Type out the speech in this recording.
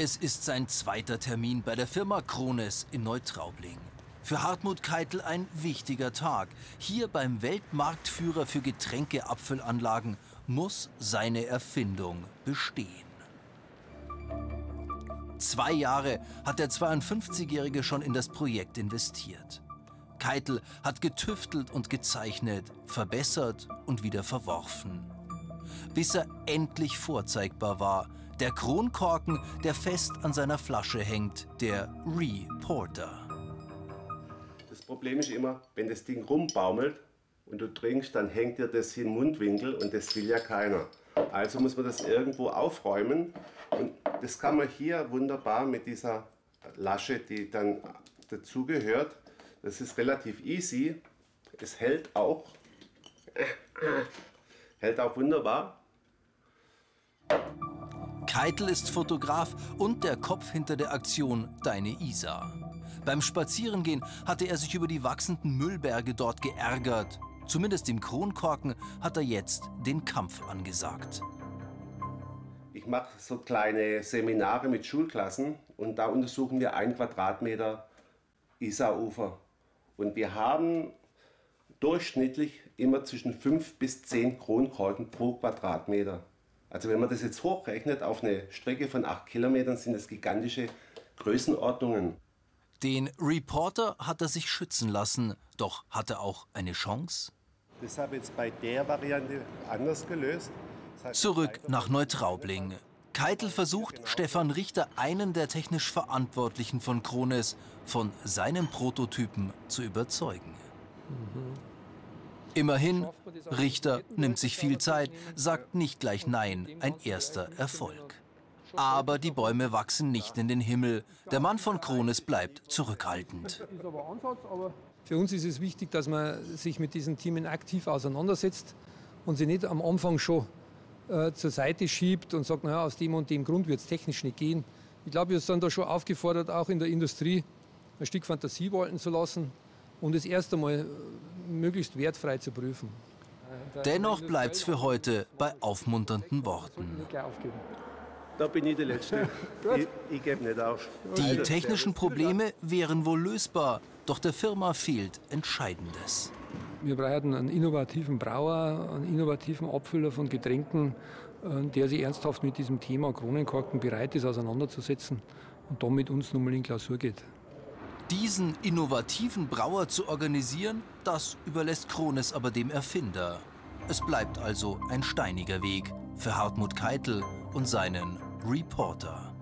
Es ist sein zweiter Termin bei der Firma Krones in Neutraubling. Für Hartmut Keitel ein wichtiger Tag. Hier beim Weltmarktführer für Getränkeabfüllanlagen muss seine Erfindung bestehen. Zwei Jahre hat der 52-Jährige schon in das Projekt investiert. Keitel hat getüftelt und gezeichnet, verbessert und wieder verworfen. Bis er endlich vorzeigbar war. Der Kronkorken, der fest an seiner Flasche hängt, der Reporter. Das Problem ist immer, wenn das Ding rumbaumelt und du trinkst, dann hängt dir das in den Mundwinkel und das will ja keiner. Also muss man das irgendwo aufräumen und das kann man hier wunderbar mit dieser Lasche, die dann dazugehört. Das ist relativ easy. Es hält auch, hält auch wunderbar. Keitel ist Fotograf und der Kopf hinter der Aktion Deine Isar. Beim Spazierengehen hatte er sich über die wachsenden Müllberge dort geärgert. Zumindest im Kronkorken hat er jetzt den Kampf angesagt. Ich mache so kleine Seminare mit Schulklassen und da untersuchen wir ein Quadratmeter Isarufer. Und wir haben durchschnittlich immer zwischen 5 bis 10 Kronkorken pro Quadratmeter. Also wenn man das jetzt hochrechnet auf eine Strecke von 8 Kilometern, sind das gigantische Größenordnungen. Den Reporter hat er sich schützen lassen, doch hat er auch eine Chance? Das habe ich jetzt bei der Variante anders gelöst. Das heißt, Zurück nach Neutraubling. Keitel versucht, Stefan Richter, einen der technisch Verantwortlichen von Krones, von seinem Prototypen zu überzeugen. Immerhin, Richter nimmt sich viel Zeit, sagt nicht gleich Nein, ein erster Erfolg. Aber die Bäume wachsen nicht in den Himmel. Der Mann von Krones bleibt zurückhaltend. Für uns ist es wichtig, dass man sich mit diesen Themen aktiv auseinandersetzt und sie nicht am Anfang schon äh, zur Seite schiebt und sagt, naja, aus dem und dem Grund wird es technisch nicht gehen. Ich glaube, wir sind da schon aufgefordert, auch in der Industrie ein Stück Fantasie walten zu lassen und es erst einmal äh, möglichst wertfrei zu prüfen. Dennoch bleibt es für heute bei aufmunternden Worten. Da bin ich der Letzte. ich, ich gebe nicht auf. Die technischen Probleme wären wohl lösbar, doch der Firma fehlt Entscheidendes. Wir brauchen einen innovativen Brauer, einen innovativen Abfüller von Getränken, äh, der sich ernsthaft mit diesem Thema Kronenkorken bereit ist, auseinanderzusetzen und dann mit uns nochmal in Klausur geht. Diesen innovativen Brauer zu organisieren, das überlässt Krones aber dem Erfinder. Es bleibt also ein steiniger Weg für Hartmut Keitel und seinen Reporter.